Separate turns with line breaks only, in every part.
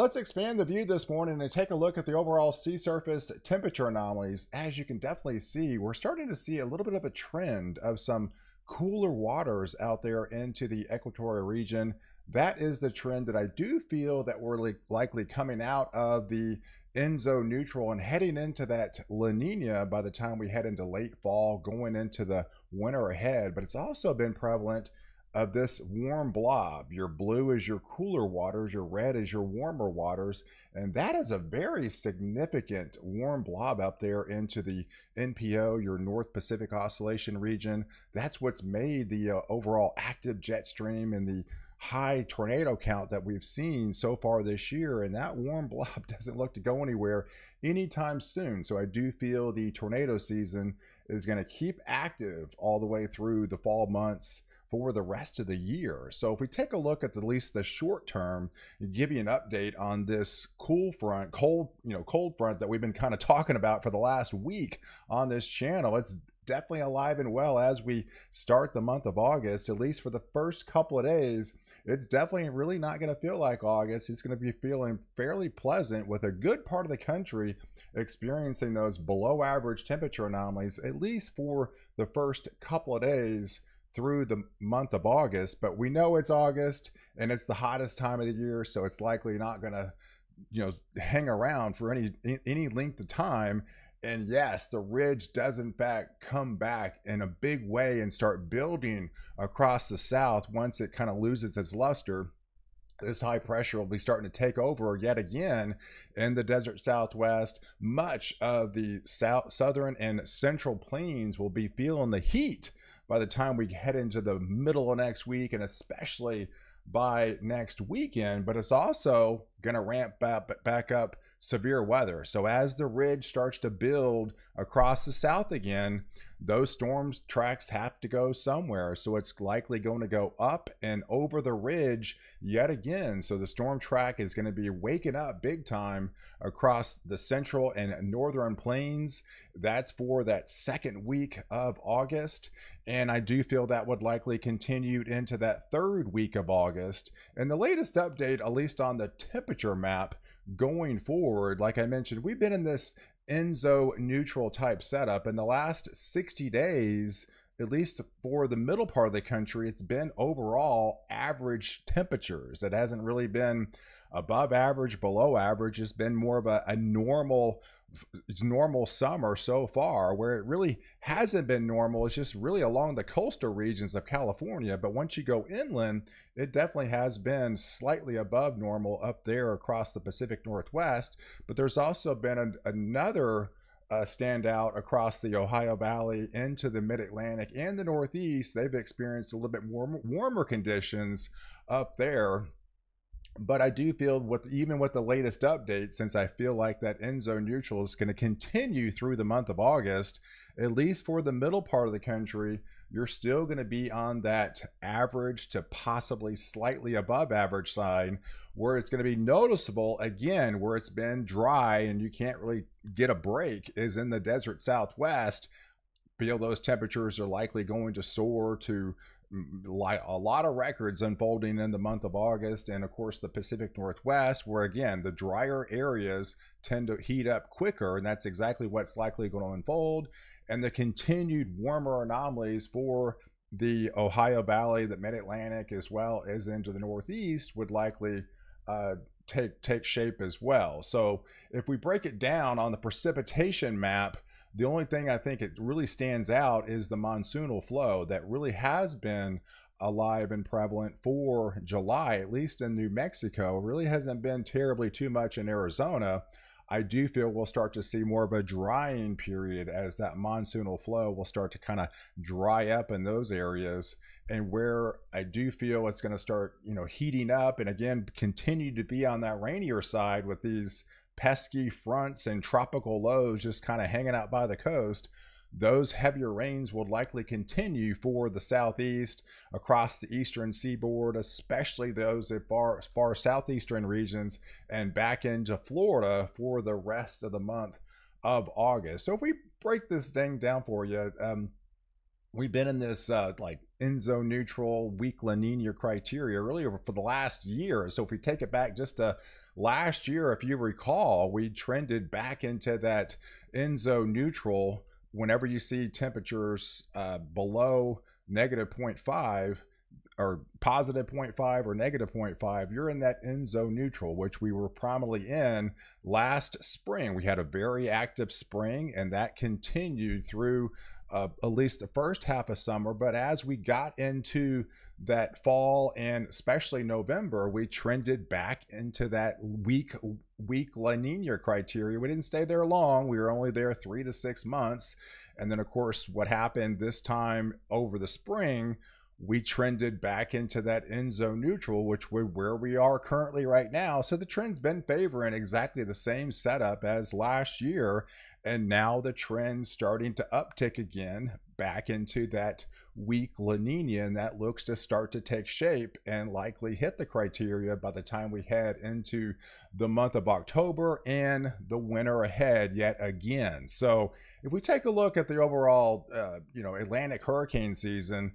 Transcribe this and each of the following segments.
Let's expand the view this morning and take a look at the overall sea surface temperature anomalies. As you can definitely see, we're starting to see a little bit of a trend of some cooler waters out there into the equatorial region. That is the trend that I do feel that we're likely coming out of the ENSO neutral and heading into that La Nina by the time we head into late fall, going into the winter ahead. But it's also been prevalent of this warm blob. Your blue is your cooler waters, your red is your warmer waters, and that is a very significant warm blob up there into the NPO, your North Pacific Oscillation region. That's what's made the uh, overall active jet stream and the high tornado count that we've seen so far this year and that warm blob doesn't look to go anywhere anytime soon so i do feel the tornado season is going to keep active all the way through the fall months for the rest of the year. So if we take a look at at least the short term, give you an update on this cool front, cold, you know, cold front that we've been kind of talking about for the last week on this channel. It's definitely alive and well as we start the month of August, at least for the first couple of days. It's definitely really not going to feel like August. It's going to be feeling fairly pleasant with a good part of the country experiencing those below average temperature anomalies, at least for the first couple of days through the month of August, but we know it's August and it's the hottest time of the year, so it's likely not going to, you know, hang around for any any length of time. And yes, the ridge does in fact come back in a big way and start building across the south once it kind of loses its luster this high pressure will be starting to take over yet again in the desert southwest. Much of the south, southern and central plains will be feeling the heat by the time we head into the middle of next week and especially by next weekend, but it's also going to ramp back, back up severe weather. So as the ridge starts to build across the south again, those storms tracks have to go somewhere. So it's likely going to go up and over the ridge yet again. So the storm track is going to be waking up big time across the central and northern plains. That's for that second week of August. And I do feel that would likely continue into that third week of August. And the latest update, at least on the temperature map, going forward, like I mentioned, we've been in this ENSO neutral type setup. In the last 60 days, at least for the middle part of the country, it's been overall average temperatures. It hasn't really been above average, below average. It's been more of a, a normal normal summer so far where it really hasn't been normal. It's just really along the coastal regions of california but once you go inland it definitely has been slightly above normal up there across the pacific northwest. But there's also been a, another uh, standout across the Ohio Valley into the Mid Atlantic and the Northeast. They've experienced a little bit more warmer conditions up there but I do feel with even with the latest update, since I feel like that ENSO neutral is going to continue through the month of August, at least for the middle part of the country, you're still going to be on that average to possibly slightly above average side, where it's going to be noticeable again, where it's been dry and you can't really get a break, is in the desert southwest. Feel those temperatures are likely going to soar to like a lot of records unfolding in the month of August, and of course the Pacific Northwest, where again the drier areas tend to heat up quicker, and that's exactly what's likely going to unfold. And the continued warmer anomalies for the Ohio Valley, the Mid Atlantic, as well as into the Northeast, would likely uh, take take shape as well. So if we break it down on the precipitation map the only thing I think it really stands out is the monsoonal flow that really has been alive and prevalent for July, at least in New Mexico. Really hasn't been terribly too much in Arizona. I do feel we'll start to see more of a drying period as that monsoonal flow will start to kind of dry up in those areas. And where I do feel it's going to start, you know, heating up and again continue to be on that rainier side with these pesky fronts and tropical lows just kind of hanging out by the coast, those heavier rains will likely continue for the southeast across the eastern seaboard, especially those at far, far southeastern regions and back into Florida for the rest of the month of August. So if we break this thing down for you, um, we've been in this uh, like ENSO neutral weak La Nina criteria really for the last year. So if we take it back just to last year, if you recall, we trended back into that ENSO neutral whenever you see temperatures uh, below negative 0.5 or positive 0.5 or negative 0.5, you're in that ENSO neutral, which we were prominently in last spring. We had a very active spring, and that continued through uh, at least the first half of summer. But as we got into that fall and especially November, we trended back into that weak, weak La Nina criteria. We didn't stay there long. We were only there three to six months. And then, of course, what happened this time over the spring we trended back into that ENSO neutral, which we're where we are currently right now. So the trend's been favoring exactly the same setup as last year. And now the trend's starting to uptick again back into that weak La Nina, and that looks to start to take shape and likely hit the criteria by the time we head into the month of October and the winter ahead yet again. So if we take a look at the overall, uh, you know, Atlantic hurricane season,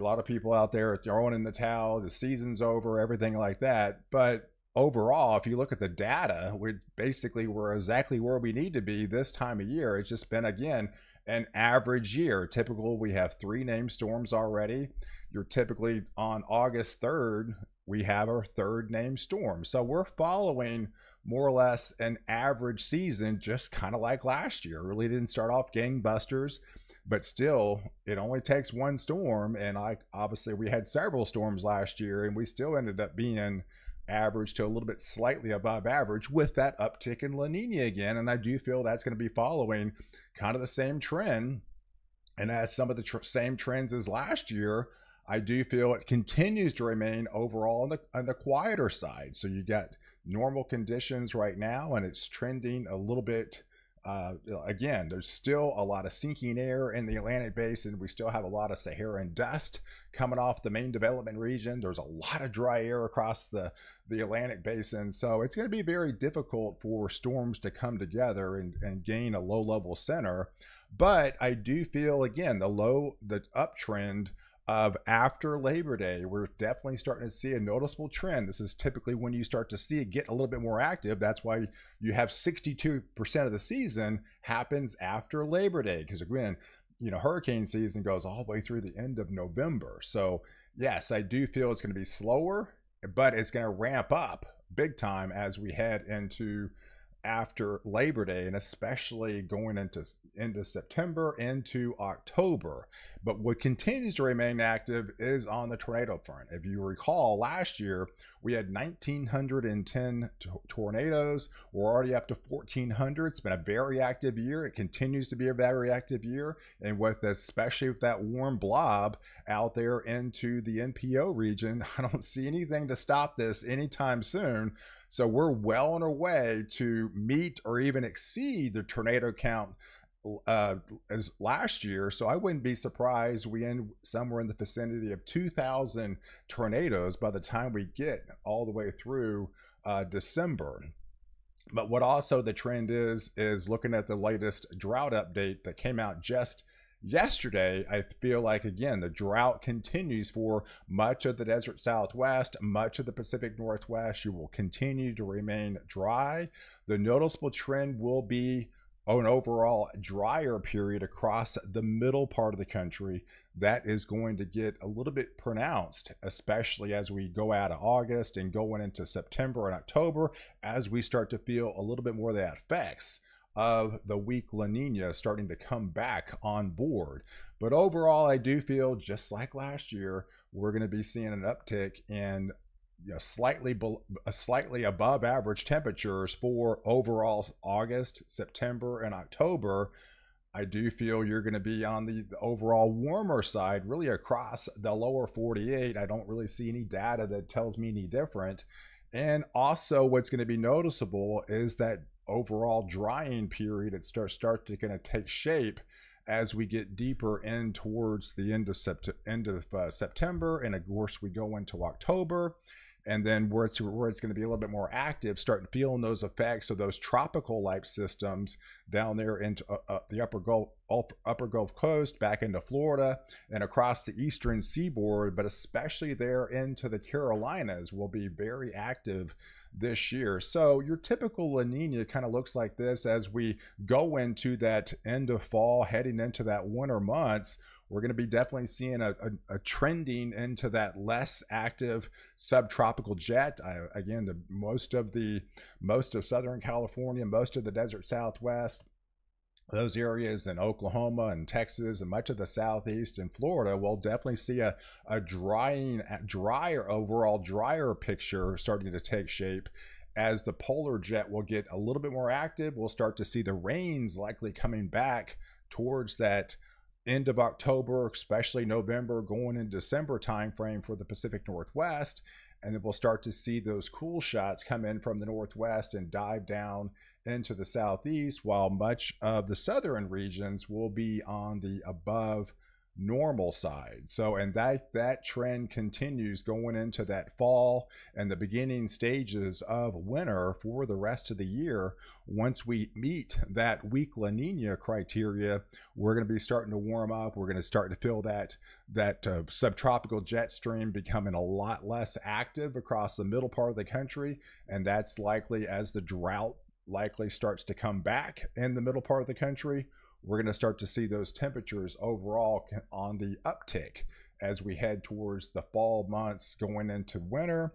a lot of people out there throwing in the towel, the season's over, everything like that. But overall, if you look at the data, we basically we're exactly where we need to be this time of year. It's just been again an average year. Typical, we have three named storms already. You're typically on August 3rd, we have our third named storm. So we're following more or less an average season, just kind of like last year. Really didn't start off gangbusters but still it only takes one storm and i obviously we had several storms last year and we still ended up being average to a little bit slightly above average with that uptick in La Nina again and I do feel that's going to be following kind of the same trend. And as some of the tr- same trends as last year I do feel it continues to remain overall on the on the quieter side. So you got normal conditions right now and it's trending a little bit uh, again, there's still a lot of sinking air in the Atlantic basin. We still have a lot of Saharan dust coming off the main development region. There's a lot of dry air across the, the Atlantic basin. So it's going to be very difficult for storms to come together and, and gain a low level center. But I do feel, again, the low, the uptrend of after Labor Day, we're definitely starting to see a noticeable trend. This is typically when you start to see it get a little bit more active. That's why you have 62% of the season happens after Labor Day. Because again, you know, hurricane season goes all the way through the end of November. So, yes, I do feel it's going to be slower, but it's going to ramp up big time as we head into after Labor Day and especially going into into September into October. But what continues to remain active is on the tornado front. If you recall, last year we had 1,910 t- tornadoes. We're already up to 1,400. It's been a very active year. It continues to be a very active year, and with especially with that warm blob out there into the NPO region, I don't see anything to stop this anytime soon. So we're well on our way to meet or even exceed the tornado count uh, as last year. So I wouldn't be surprised we end somewhere in the vicinity of 2,000 tornadoes by the time we get all the way through uh, December. But what also the trend is, is looking at the latest drought update that came out just yesterday, I feel like again the drought continues for much of the desert southwest, much of the Pacific Northwest. You will continue to remain dry. The noticeable trend will be an overall drier period across the middle part of the country that is going to get a little bit pronounced especially as we go out of august and going into september and october as we start to feel a little bit more of the effects of the weak La Nina starting to come back on board. But overall, I do feel just like last year, we're going to be seeing an uptick in you know, slightly slightly above average temperatures for overall August, September, and October. I do feel you're going to be on the, the, overall warmer side, really across the lower 48. I don't really see any data that tells me any different. And also, what's going to be noticeable is that overall drying period it starts start to kind of take shape as we get deeper in towards the end of sept- end of uh, September and of course we go into October. And then where it's where it's going to be a little bit more active, start feeling those effects of those tropical like systems down there into uh, uh, the upper Gulf upper Gulf Coast, back into Florida, and across the eastern seaboard, but especially there into the Carolinas will be very active this year. So your typical La Nina kind of looks like this as we go into that end of fall, heading into that winter months we're going to be definitely seeing a, a, a, trending into that less active subtropical jet. I, again, the most of the most of Southern California, most of the desert Southwest, those areas in Oklahoma and Texas and much of the Southeast and Florida will definitely see a, a drying, drier overall drier picture starting to take shape as the polar jet will get a little bit more active. We'll start to see the rains likely coming back towards that end of October, especially November, going into December timeframe for the Pacific Northwest. And then we'll start to see those cool shots come in from the Northwest and dive down into the Southeast, while much of the southern regions will be on the above normal side. So and that that trend continues going into that fall and the beginning stages of winter for the rest of the year. Once we meet that weak La Nina criteria, we're going to be starting to warm up. We're going to start to feel that that uh, subtropical jet stream becoming a lot less active across the middle part of the country and that's likely as the drought likely starts to come back in the middle part of the country we're going to start to see those temperatures overall on the uptick as we head towards the fall months going into winter.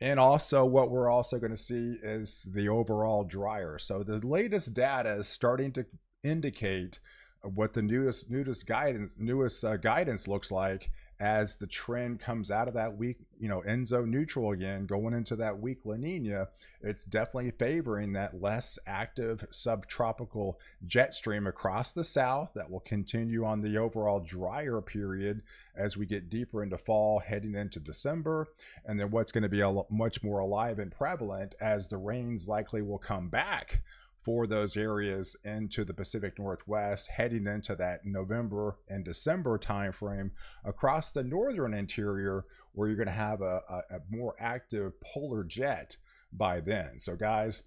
And also, what we're also going to see is the overall drier. So, the latest data is starting to indicate what the newest newest guidance newest uh, guidance looks like as the trend comes out of that week, you know, ENSO neutral again, going into that weak La Nina, it's definitely favoring that less active subtropical jet stream across the south that will continue on the overall drier period as we get deeper into fall, heading into December. And then what's going to be a much more alive and prevalent as the rains likely will come back for those areas into the Pacific Northwest heading into that November and December timeframe across the northern interior where you're going to have a, a, a more active polar jet by then. So guys,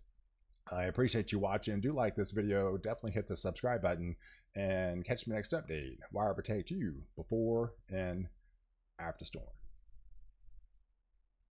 I appreciate you watching. Do like this video. Definitely hit the subscribe button and catch me next update where I protect you before and after storm.